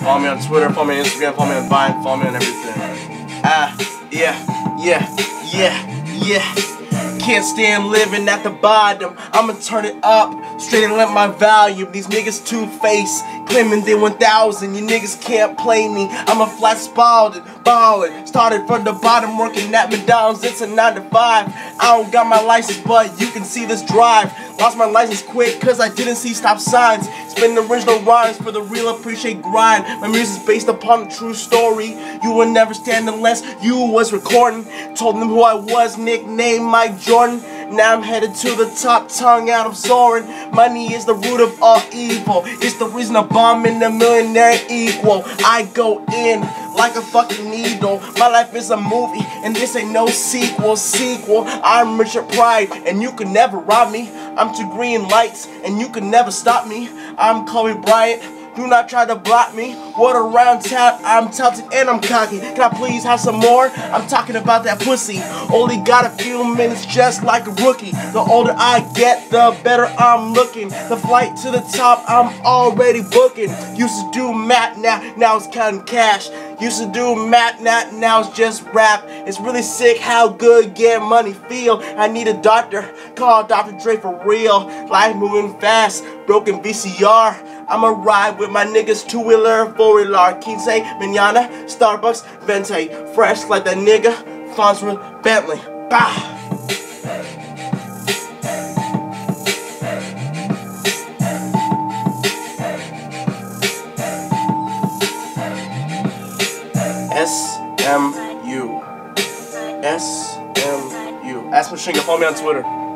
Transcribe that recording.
Follow me on Twitter, follow me on Instagram, follow me on Vine, follow me on everything. Ah, yeah, yeah, yeah, yeah. Can't stand living at the bottom. I'ma turn it up, straight and let my volume. These niggas two face, claiming they 1000. You niggas can't play me. I'm a flat spalded, ballin'. Started from the bottom, working at McDonald's. It's a 9 to 5. I don't got my license, but you can see this drive. Lost my license quick, cause I didn't see stop signs. Spin original rhymes for the real appreciate grind. My music's based upon true story. You would never stand unless you was recording. Told them who I was, nickname Mic Jordan. Now I'm headed to the top, tongue out, I'm soaring. Money is the root of all evil. It's the reason a bomb in the millionaire equal. I go in like a fucking needle. My life is a movie, and this ain't no sequel. Sequel. I'm Richard Pryor, and you can never rob me. I'm two green lights, and you can never stop me. I'm Kobe Bryant. Do not try to block me. What around town, I'm talented and I'm cocky. Can I please have some more? I'm talking about that pussy. Only got a few minutes just like a rookie. The older I get, the better I'm looking. The flight to the top, I'm already booking. Used to do math, now, now it's counting cash. Used to do math, now, now it's just rap. It's really sick how good getting money feel. I need a doctor, call Dr. Dre for real. Life moving fast, broken VCR. I'ma ride with my niggas two wheeler, four wheeler, Quince, Manana, Starbucks, Venti, fresh like that nigga, Fonzworth, Bentley. Bah! S M U. S M U. at Smushinga, follow me on Twitter.